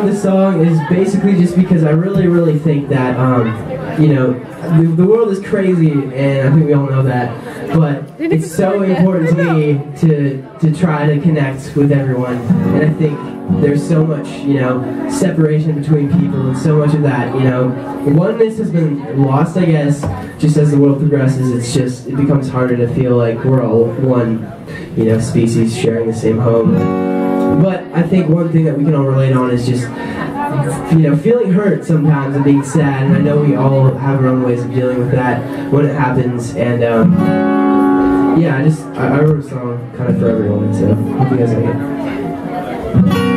of the song is basically just because I really, really think that, um, you know, the, the world is crazy, and I think we all know that. But it's so important to me to to try to connect with everyone, and I think there's so much, you know, separation between people, and so much of that, you know, oneness has been lost, I guess, just as the world progresses. It's just it becomes harder to feel like we're all one, you know, species sharing the same home. But I think one thing that we can all relate on is just, you know, feeling hurt sometimes and being sad. And I know we all have our own ways of dealing with that when it happens. And um, yeah, I just I, I wrote a song kind of for everyone. So hope you guys like it.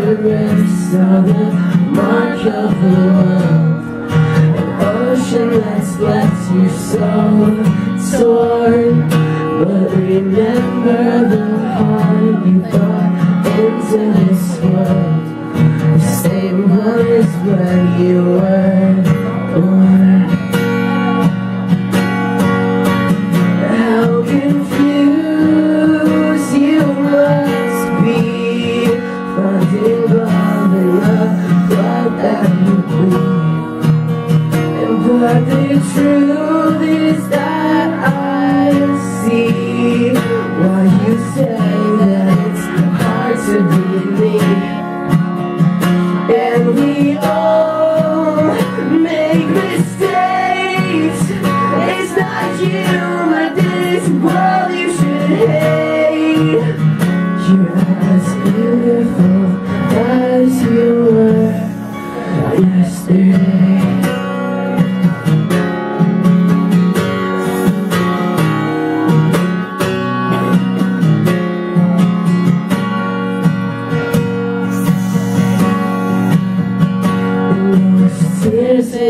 Wrist are the mark of the world. An ocean that's left you so torn. But remember the heart you brought into this world. The same one as when you were the truth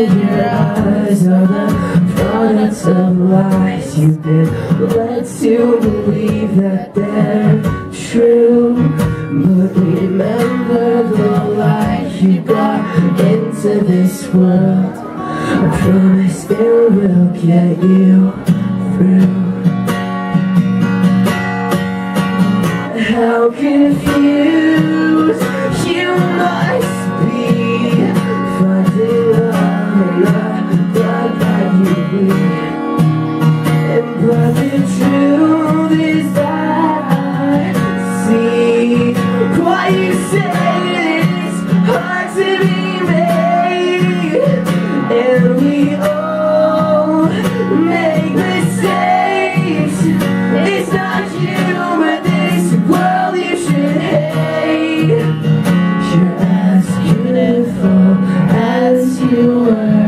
your eyes are the products of lies. You've been led to believe that they're true. But remember the light you brought into this world. I promise it will get you world.